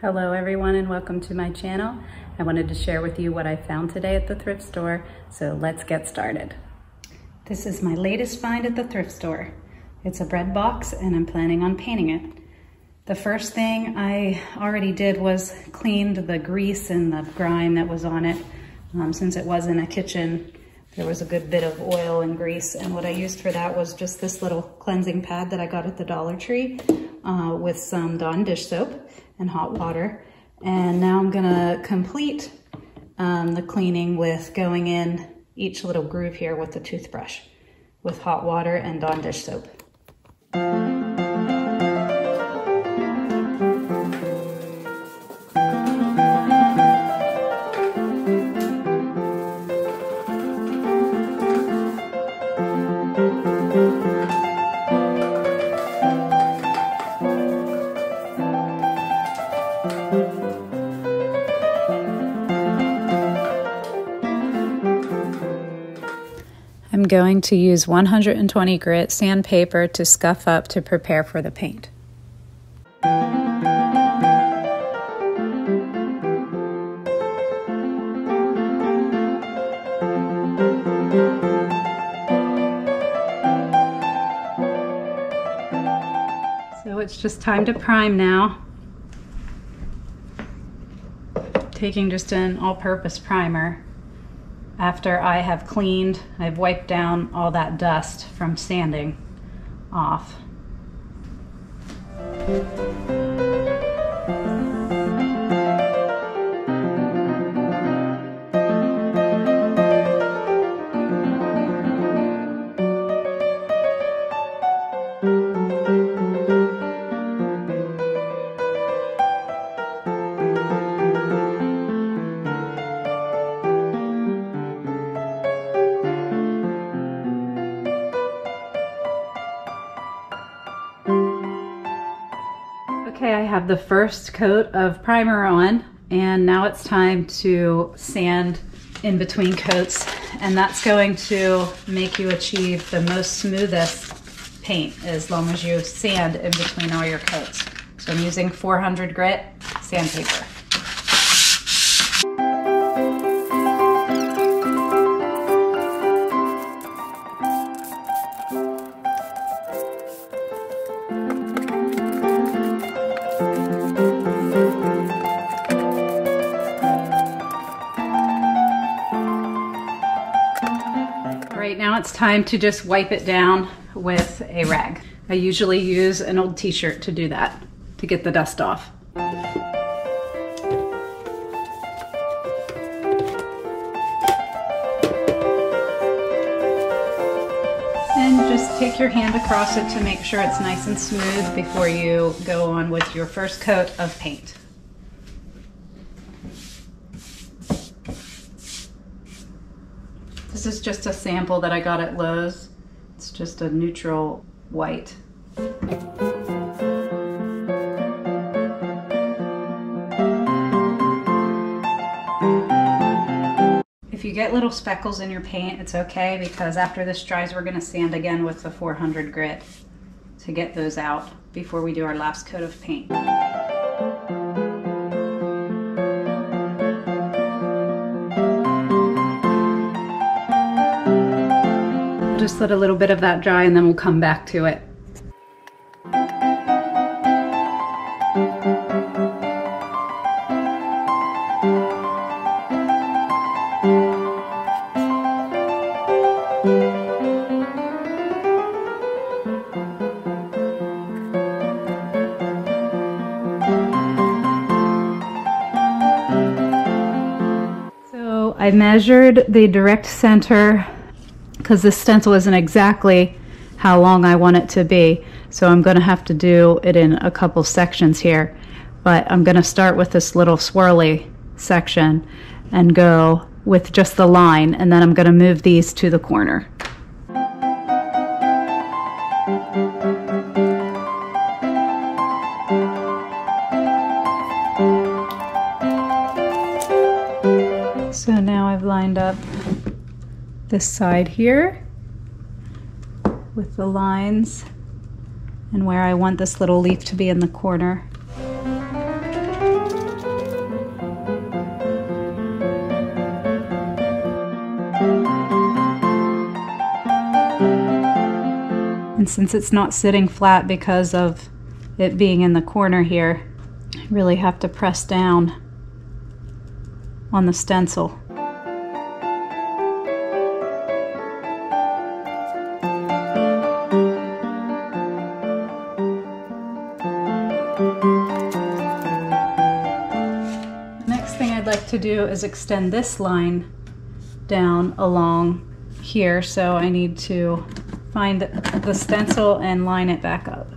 Hello everyone and welcome to my channel. I wanted to share with you what I found today at the thrift store, so let's get started. This is my latest find at the thrift store. It's a bread box and I'm planning on painting it. The first thing I already did was cleaned the grease and the grime that was on it. Um, since it was in a kitchen, there was a good bit of oil and grease and what I used for that was just this little cleansing pad that I got at the Dollar Tree uh, with some Dawn dish soap and hot water. And now I'm gonna complete um, the cleaning with going in each little groove here with the toothbrush with hot water and Dawn dish soap. Going to use 120 grit sandpaper to scuff up to prepare for the paint. So it's just time to prime now. Taking just an all-purpose primer after I have cleaned, I've wiped down all that dust from sanding off. Okay, I have the first coat of primer on and now it's time to sand in between coats and that's going to make you achieve the most smoothest paint as long as you sand in between all your coats. So I'm using 400 grit sandpaper. It's time to just wipe it down with a rag. I usually use an old t-shirt to do that, to get the dust off. And just take your hand across it to make sure it's nice and smooth before you go on with your first coat of paint. This is just a sample that I got at Lowe's. It's just a neutral white. If you get little speckles in your paint, it's okay because after this dries, we're gonna sand again with the 400 grit to get those out before we do our last coat of paint. Just let a little bit of that dry and then we'll come back to it. So I measured the direct center because this stencil isn't exactly how long I want it to be. So I'm going to have to do it in a couple sections here. But I'm going to start with this little swirly section and go with just the line and then I'm going to move these to the corner. this side here with the lines and where I want this little leaf to be in the corner. And since it's not sitting flat because of it being in the corner here, I really have to press down on the stencil. Next thing I'd like to do is extend this line down along here so I need to find the stencil and line it back up.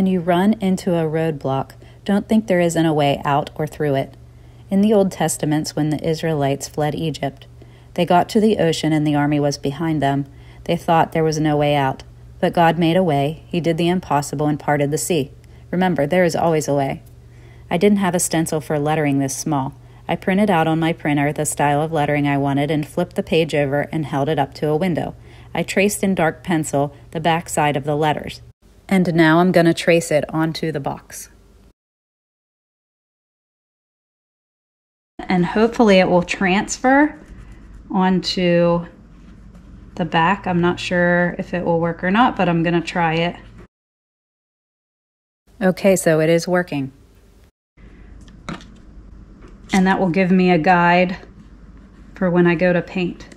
When you run into a roadblock, don't think there isn't a way out or through it. In the Old Testaments, when the Israelites fled Egypt, they got to the ocean and the army was behind them. They thought there was no way out. But God made a way. He did the impossible and parted the sea. Remember, there is always a way. I didn't have a stencil for lettering this small. I printed out on my printer the style of lettering I wanted and flipped the page over and held it up to a window. I traced in dark pencil the back side of the letters. And now I'm going to trace it onto the box. And hopefully it will transfer onto the back. I'm not sure if it will work or not, but I'm going to try it. Okay, so it is working. And that will give me a guide for when I go to paint.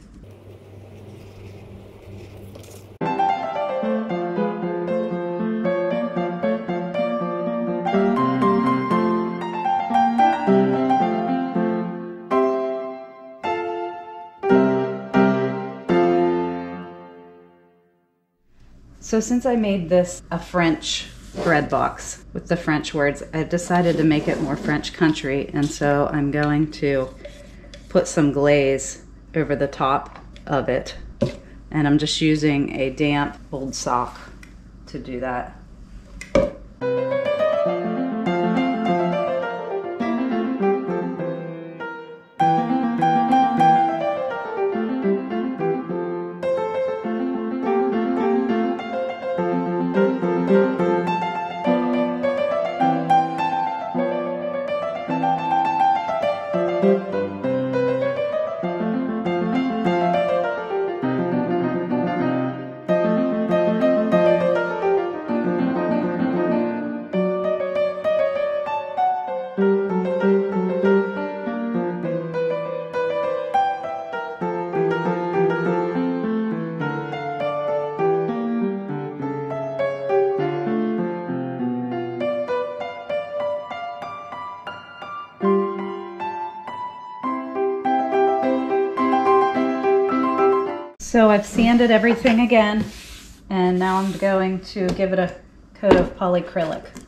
So since I made this a French bread box with the French words, I've decided to make it more French country. And so I'm going to put some glaze over the top of it. And I'm just using a damp old sock to do that. So I've sanded everything again and now I'm going to give it a coat of polyacrylic.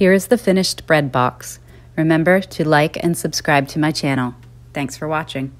Here is the finished bread box. Remember to like and subscribe to my channel. Thanks for watching.